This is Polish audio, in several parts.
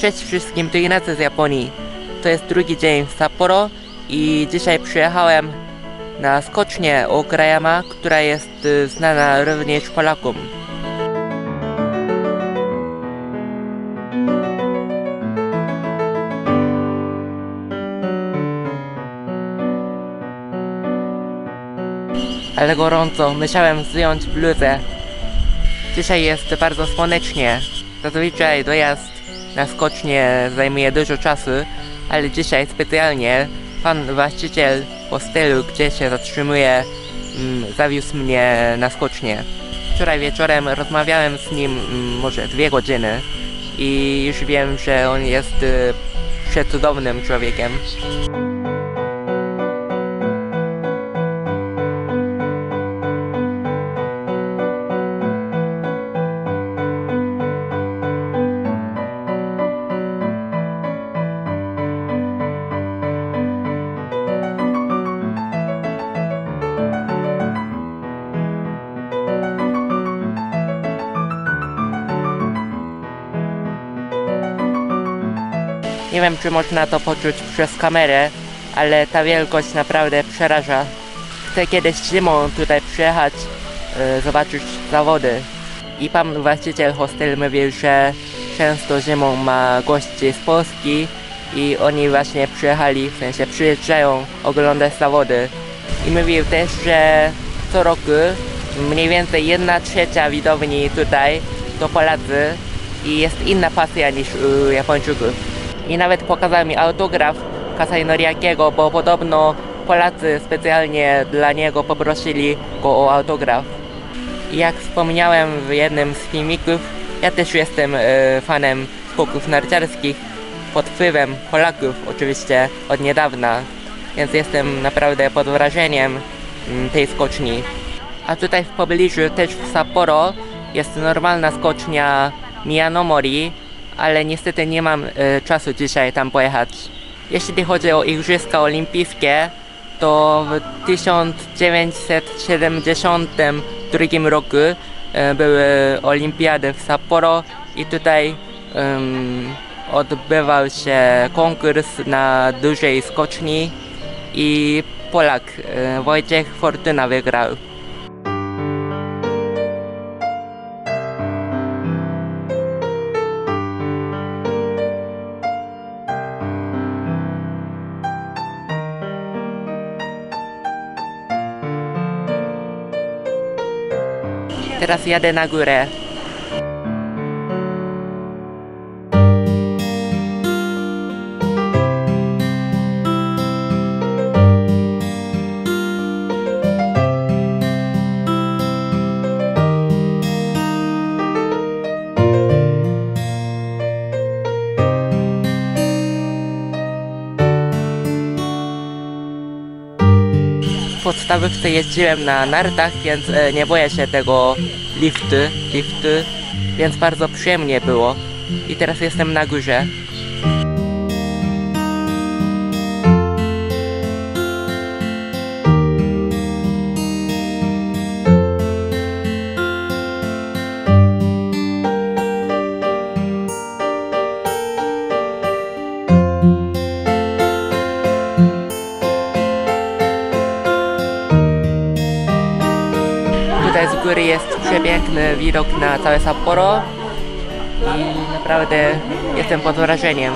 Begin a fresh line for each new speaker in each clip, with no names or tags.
Cześć wszystkim, to Ignacy z Japonii. To jest drugi dzień w Sapporo i dzisiaj przyjechałem na skocznię Okrajama, która jest y, znana również Polakom. Ale gorąco, musiałem zdjąć bluzę. Dzisiaj jest bardzo słonecznie. Zazwyczaj dojazd na skocznie zajmuje dużo czasu, ale dzisiaj specjalnie pan właściciel hostelu, gdzie się zatrzymuje, mm, zawiózł mnie na skocznie. Wczoraj wieczorem rozmawiałem z nim mm, może dwie godziny i już wiem, że on jest y, przecudownym człowiekiem. Nie wiem, czy można to poczuć przez kamerę, ale ta wielkość naprawdę przeraża. Chcę kiedyś zimą tutaj przyjechać, e, zobaczyć zawody. I pan właściciel hostelu mówił, że często zimą ma gości z Polski i oni właśnie przyjechali, w sensie przyjeżdżają oglądać zawody. I mówił też, że co roku mniej więcej jedna trzecia widowni tutaj to Polacy i jest inna pasja niż u Japończyków. I nawet pokazał mi autograf Kasai Noriakiego, bo podobno Polacy specjalnie dla niego poprosili go o autograf. Jak wspomniałem w jednym z filmików, ja też jestem e, fanem skoków narciarskich pod wpływem Polaków oczywiście od niedawna, więc jestem naprawdę pod wrażeniem mm, tej skoczni. A tutaj w pobliżu też w Sapporo jest normalna skocznia Miyanomori, ale niestety nie mam e, czasu dzisiaj tam pojechać. Jeśli chodzi o Igrzyska Olimpijskie, to w 1972 roku e, były olimpiady w Sapporo i tutaj em, odbywał się konkurs na dużej skoczni i Polak e, Wojciech Fortuna wygrał. Teraz jadę na górę. Podstawówce jeździłem na nartach, więc e, nie boję się tego liftu, liftu, więc bardzo przyjemnie było. I teraz jestem na górze. Góry jest przepiękny widok na całe Sapporo i naprawdę jestem pod wrażeniem.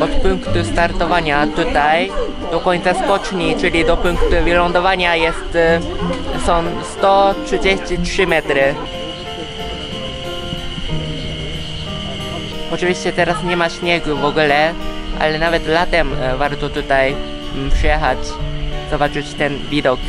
Od punktu startowania tutaj do końca skoczni, czyli do punktu wylądowania jest, e, są 133 metry. Oczywiście teraz nie ma śniegu w ogóle, ale nawet latem e, warto tutaj mm, przyjechać, zobaczyć ten widok.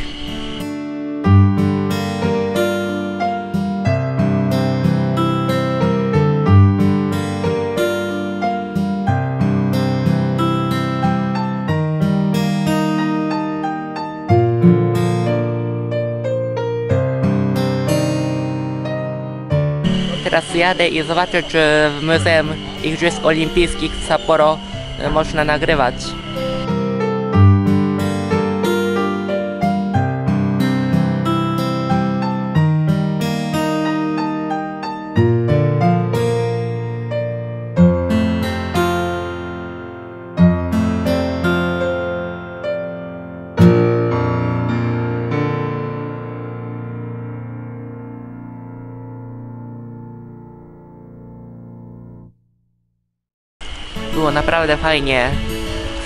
Teraz jadę i zobaczę, czy w Muzeum Igrzysk Olimpijskich w Sapporo e, można nagrywać. Naprawdę fajnie.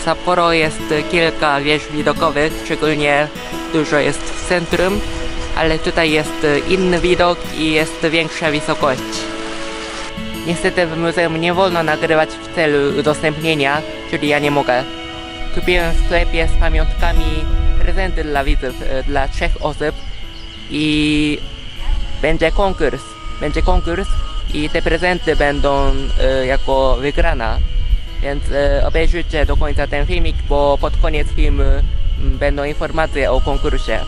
W Sapporo jest kilka wież widokowych, szczególnie dużo jest w centrum, ale tutaj jest inny widok i jest większa wysokość. Niestety w muzeum nie wolno nagrywać w celu udostępnienia, czyli ja nie mogę. Kupiłem w sklepie z pamiątkami prezenty dla widzów, e, dla trzech osób i będzie konkurs. Będzie konkurs i te prezenty będą e, jako wygrana. Więc e, obejrzyjcie do końca ten filmik, bo pod koniec filmu m, będą informacje o konkursie.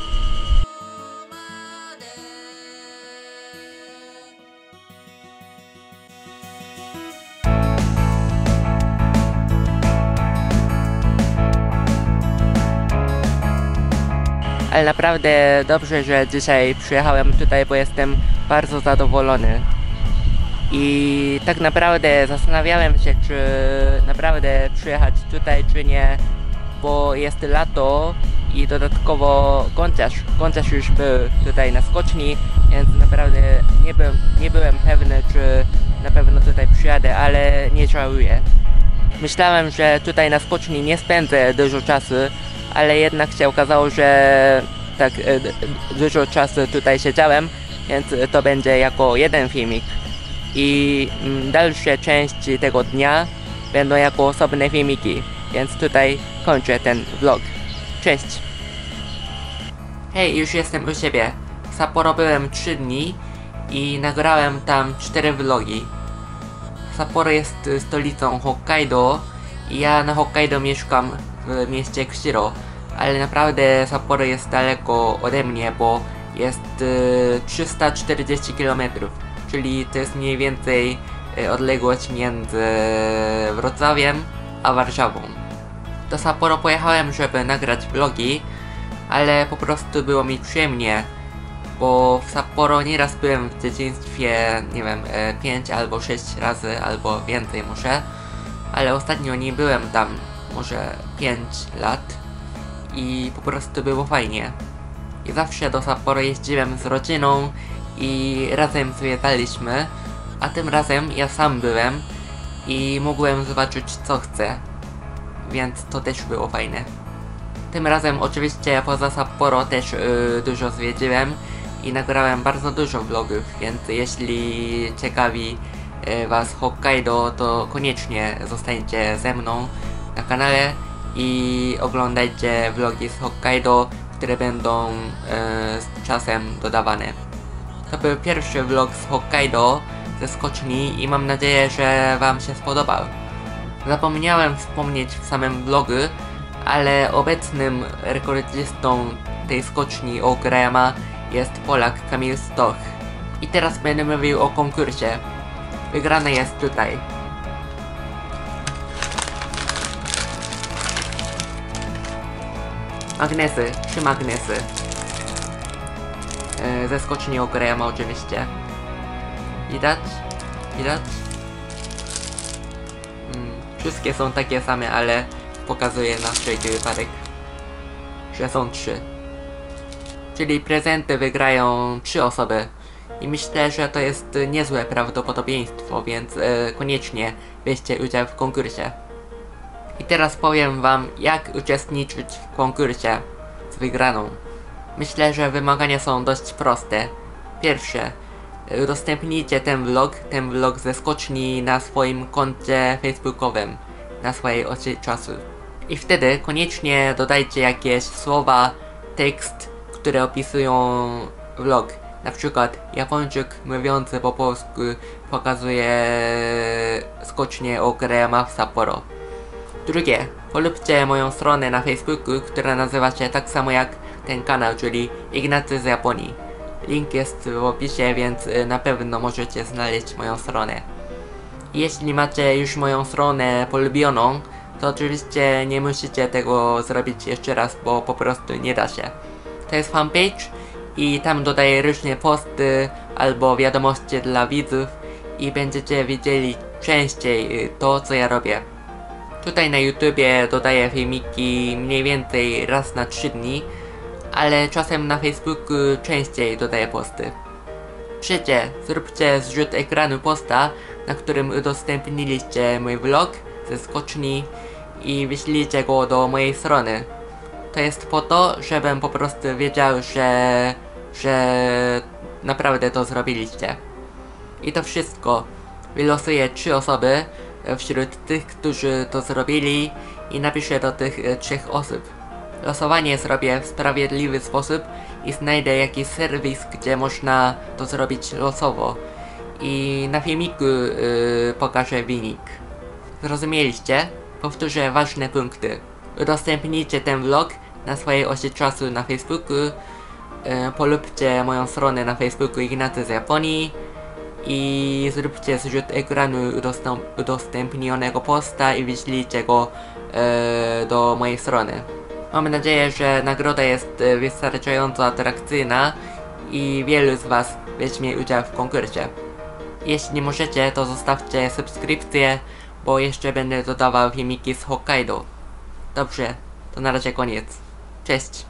Ale naprawdę dobrze, że dzisiaj przyjechałem tutaj, bo jestem bardzo zadowolony. I tak naprawdę zastanawiałem się, czy naprawdę przyjechać tutaj, czy nie, bo jest lato i dodatkowo gąciarz, gąciarz już był tutaj na skoczni, więc naprawdę nie byłem, nie byłem pewny, czy na pewno tutaj przyjadę, ale nie żałuję. Myślałem, że tutaj na skoczni nie spędzę dużo czasu, ale jednak się okazało, że tak e, dużo czasu tutaj siedziałem, więc to będzie jako jeden filmik. I mm, dalsze części tego dnia będą jako osobne filmiki, więc tutaj kończę ten vlog. Cześć! Hej, już jestem u siebie. Sapporo byłem 3 dni i nagrałem tam 4 vlogi. Sapporo jest y, stolicą Hokkaido i ja na Hokkaido mieszkam w mieście Kushiro, ale naprawdę Sapporo jest daleko ode mnie, bo jest y, 340 km, czyli to jest mniej więcej y, odległość między Wrocławiem a Warszawą. Do Sapporo pojechałem, żeby nagrać vlogi, ale po prostu było mi przyjemnie, bo w Sapporo nieraz byłem w dzieciństwie, nie wiem, 5 albo 6 razy, albo więcej może, ale ostatnio nie byłem tam może 5 lat i po prostu było fajnie. I zawsze do Sapporo jeździłem z rodziną i razem zwiedzaliśmy, a tym razem ja sam byłem i mogłem zobaczyć co chcę, więc to też było fajne. Tym razem oczywiście poza Sapporo też yy, dużo zwiedziłem i nagrałem bardzo dużo vlogów, więc jeśli ciekawi yy, Was Hokkaido, to koniecznie zostańcie ze mną na kanale i oglądajcie vlogi z Hokkaido, które będą yy, z czasem dodawane. To był pierwszy vlog z Hokkaido ze skoczni i mam nadzieję, że Wam się spodobał. Zapomniałem wspomnieć w samym vlogu, ale obecnym rekordzistą tej skoczni Ogrema jest Polak Kamil Stoch. I teraz będę mówił o konkursie. Wygrany jest tutaj. Magnesy, trzy magnesy. E, ze skoczni Ogrema oczywiście. Widać? Widać? Mm, wszystkie są takie same, ale pokazuję na wszelki wypadek, że są trzy. Czyli prezenty wygrają trzy osoby. I myślę, że to jest niezłe prawdopodobieństwo, więc e, koniecznie weźcie udział w konkursie. I teraz powiem wam, jak uczestniczyć w konkursie z wygraną. Myślę, że wymagania są dość proste. Pierwsze, udostępnijcie ten vlog, ten vlog ze skoczni na swoim koncie facebookowym, na swojej osi czasu. I wtedy koniecznie dodajcie jakieś słowa, tekst, które opisują vlog. Na przykład Japończyk mówiący po polsku pokazuje skocznie o Grema w Sapporo. Drugie, polubcie moją stronę na Facebooku, która nazywa się tak samo jak ten kanał, czyli Ignacy z Japonii. Link jest w opisie, więc y, na pewno możecie znaleźć moją stronę. Jeśli macie już moją stronę polubioną, to oczywiście nie musicie tego zrobić jeszcze raz, bo po prostu nie da się. To jest fanpage i tam dodaję różne posty albo wiadomości dla widzów i będziecie widzieli częściej y, to, co ja robię. Tutaj na YouTubie dodaję filmiki mniej więcej raz na 3 dni, ale czasem na Facebooku częściej dodaję posty. Trzecie, zróbcie zrzut ekranu posta, na którym udostępniliście mój vlog ze skoczni i wyślijcie go do mojej strony. To jest po to, żebym po prostu wiedział, że, że naprawdę to zrobiliście. I to wszystko. Wylosuję trzy osoby wśród tych, którzy to zrobili i napiszę do tych e, trzech osób. Losowanie zrobię w sprawiedliwy sposób i znajdę jakiś serwis, gdzie można to zrobić losowo. I na filmiku yy, pokażę wynik. Zrozumieliście? Powtórzę ważne punkty. Udostępnijcie ten vlog na swojej osi czasu na Facebooku. Yy, polubcie moją stronę na Facebooku Ignacy z Japonii. I zróbcie zrzut ekranu udostęp udostępnionego posta i wyślijcie go yy, do mojej strony. Mam nadzieję, że nagroda jest e, wystarczająco atrakcyjna i wielu z Was weźmie udział w konkursie. Jeśli możecie, to zostawcie subskrypcję, bo jeszcze będę dodawał filmiki z Hokkaido. Dobrze, to na razie koniec. Cześć!